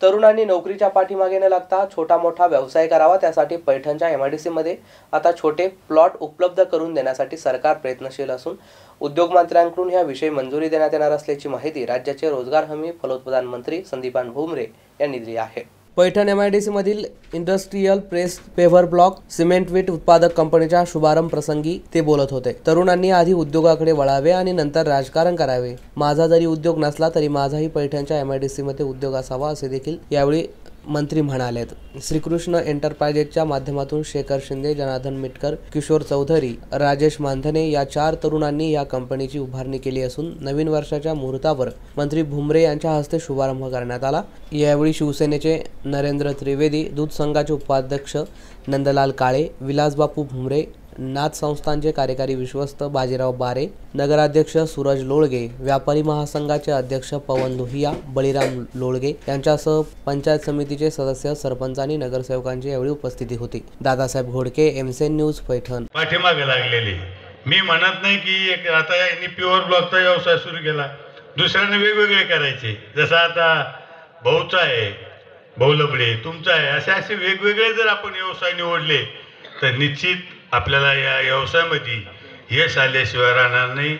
तरुणांनी नोकरीच्या पाठीमागे न लागता छोटा मोठा व्यवसाय करावा त्यासाठी पैठणच्या एम आय डी सीमध्ये आता छोटे प्लॉट उपलब्ध करून देण्यासाठी सरकार प्रयत्नशील असून उद्योगमंत्र्यांकडून याविषयी मंजुरी देण्यात येणार असल्याची माहिती राज्याचे रोजगार हमी फलोत्पादन मंत्री संदीपान भुमरे यांनी दिली आहे. Paithan M I D सीमधील industrial press paver block cement वीट उत्पादक कंपनीच्या शुभारंभ प्रसंगी ते बोलत होते. तरुणांनी आधी उद्योगाकडे वळावे आणि नंतर राजकारण करावे. माझा जरी उद्योग नसला तरी माझाही पैठणच्या एम आय डी सीमध्ये उद्योग असावा असे देखील यावेळी मंत्री म्हणालेत. श्रीकृष्ण एंटरप्राइजेसच्या माध्यमातून शेखर शिंदे जनार्दन मिटकर किशोर चौधरी राजेश मानधने या चार तरुणांनी या कंपनीची उभारणी केली असून नवीन वर्षाच्या मुहूर्तावर मंत्री भुमरे यांच्या हस्ते शुभारंभ करण्यात आला. यावेळी शिवसेनेचे नरेंद्र त्रिवेदी दूध संघाचे उपाध्यक्ष नंदलाल काळे विलासबापू भुमरे नाथ संस्थांचे कार्यकारी विश्वस्त बाजीराव बारे नगराध्यक्ष सूरज लोळगे व्यापारी महासंघाचे अध्यक्ष पवन लोहिया बळीराम लोळगे यांच्यासह पंचायत समितीचे सदस्य सरपंच आणि नगरसेवकांची यावेळी उपस्थिती होती. दादासाहेब घोडके एमसेन न्यूज पैठण. पाठीमागे लागलेली. मी म्हणत नाही की एक आता यांनी प्युअर ब्लॉकचा व्यवसाय सुरू केला. दुसऱ्याने वेगवेगळे करायचे. जसं आता भाऊचा आहे भाऊ लबडे तुमचा आहे असे असे वेगवेगळे जर आपण व्यवसाय निवडले तर निश्चित आपल्याला या व्यवसायामध्ये यश आल्याशिवाय राहणार नाही.